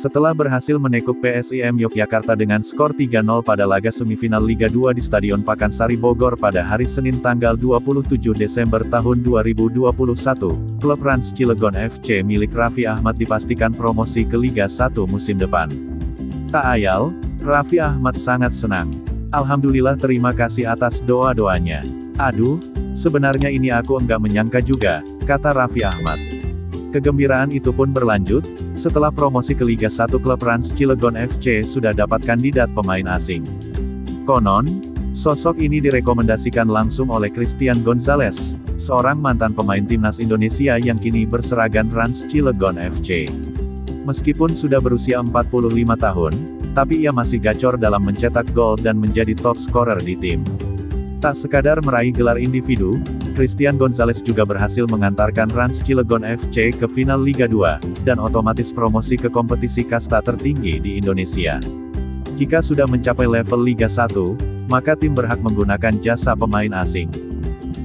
Setelah berhasil menekuk PSIM Yogyakarta dengan skor 3-0 pada laga semifinal Liga 2 di Stadion Pakansari Bogor pada hari Senin tanggal 27 Desember tahun 2021, klub Rans Cilegon FC milik Raffi Ahmad dipastikan promosi ke Liga 1 musim depan. Tak ayal, Raffi Ahmad sangat senang. Alhamdulillah terima kasih atas doa-doanya. Aduh, sebenarnya ini aku enggak menyangka juga, kata Raffi Ahmad. Kegembiraan itu pun berlanjut, setelah promosi ke Liga 1 klub Rans Cilegon FC sudah dapat kandidat pemain asing. Konon, sosok ini direkomendasikan langsung oleh Christian Gonzalez, seorang mantan pemain timnas Indonesia yang kini berseragan Rans Cilegon FC. Meskipun sudah berusia 45 tahun, tapi ia masih gacor dalam mencetak gol dan menjadi top scorer di tim. Tak sekadar meraih gelar individu, Christian Gonzalez juga berhasil mengantarkan Rans Cilegon FC ke final Liga 2, dan otomatis promosi ke kompetisi kasta tertinggi di Indonesia. Jika sudah mencapai level Liga 1, maka tim berhak menggunakan jasa pemain asing.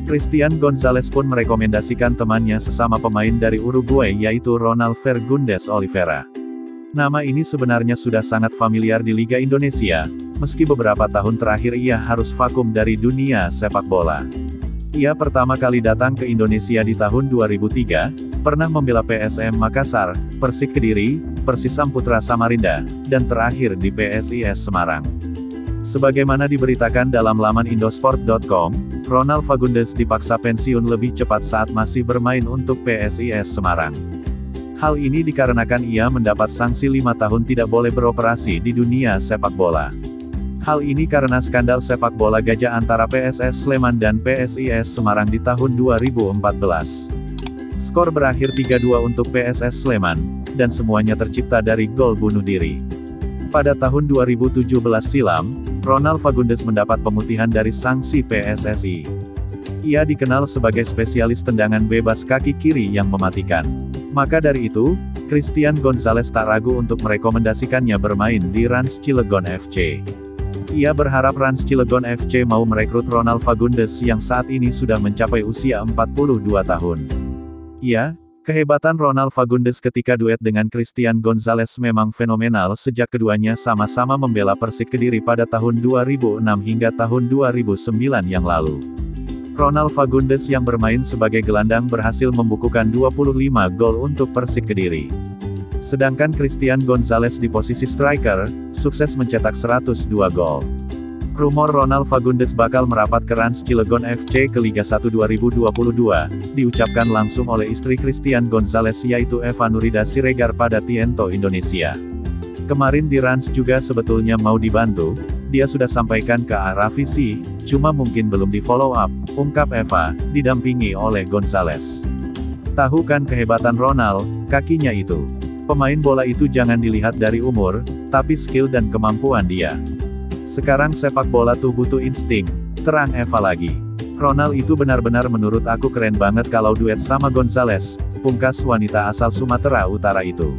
Christian Gonzalez pun merekomendasikan temannya sesama pemain dari Uruguay yaitu Ronald Fergundes Oliveira. Nama ini sebenarnya sudah sangat familiar di Liga Indonesia, meski beberapa tahun terakhir ia harus vakum dari dunia sepak bola. Ia pertama kali datang ke Indonesia di tahun 2003, pernah membela PSM Makassar, Persik Kediri, Persisam Putra Samarinda, dan terakhir di PSIS Semarang. Sebagaimana diberitakan dalam laman indosport.com, Ronald Fagundes dipaksa pensiun lebih cepat saat masih bermain untuk PSIS Semarang. Hal ini dikarenakan ia mendapat sanksi lima tahun tidak boleh beroperasi di dunia sepak bola. Hal ini karena skandal sepak bola gajah antara PSS Sleman dan PSIS Semarang di tahun 2014. Skor berakhir 3-2 untuk PSS Sleman, dan semuanya tercipta dari gol bunuh diri. Pada tahun 2017 silam, Ronald Fagundes mendapat pemutihan dari sanksi PSSI. Ia dikenal sebagai spesialis tendangan bebas kaki kiri yang mematikan. Maka dari itu, Christian Gonzalez tak ragu untuk merekomendasikannya bermain di Rans Cilegon FC. Ia berharap Rans Cilegon FC mau merekrut Ronald Fagundes yang saat ini sudah mencapai usia 42 tahun. Ya, kehebatan Ronald Fagundes ketika duet dengan Christian Gonzalez memang fenomenal sejak keduanya sama-sama membela Persik Kediri pada tahun 2006 hingga tahun 2009 yang lalu. Ronald Fagundes yang bermain sebagai gelandang berhasil membukukan 25 gol untuk Persik Kediri. Sedangkan Christian Gonzalez di posisi striker, sukses mencetak 102 gol. Rumor Ronald Fagundes bakal merapat ke Rans Cilegon FC ke Liga 1 2022, diucapkan langsung oleh istri Christian Gonzalez yaitu Eva Nurida Siregar pada Tiento Indonesia. Kemarin di Rans juga sebetulnya mau dibantu, dia sudah sampaikan ke arah visi, cuma mungkin belum di follow up, ungkap Eva, didampingi oleh Gonzalez. Tahu kan kehebatan Ronald, kakinya itu. Pemain bola itu jangan dilihat dari umur, tapi skill dan kemampuan dia. Sekarang sepak bola tuh butuh insting, terang Eva lagi. Ronald itu benar-benar menurut aku keren banget kalau duet sama Gonzales, pungkas wanita asal Sumatera Utara itu.